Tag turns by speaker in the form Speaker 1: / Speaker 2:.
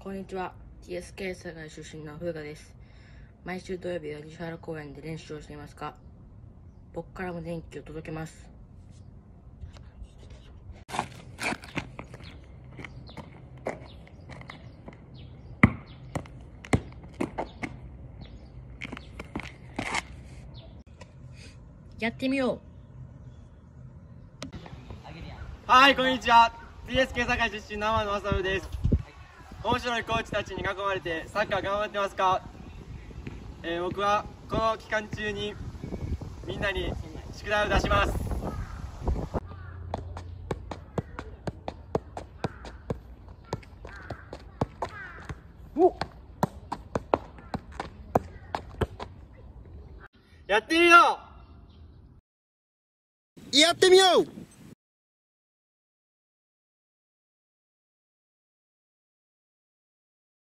Speaker 1: こんにちは。TSK 佐賀出身の風雅です。毎週土曜日は西原公園で練習をしていますか僕からも電気を届けます。やってみよう
Speaker 2: はい、こんにちは。TSK 堺出身の天野勝です。面白いコーチたちに囲まれてサッカー頑張ってますか、えー僕はこの期間中にみんなに宿題を出します。やってみよう
Speaker 3: やってみよう。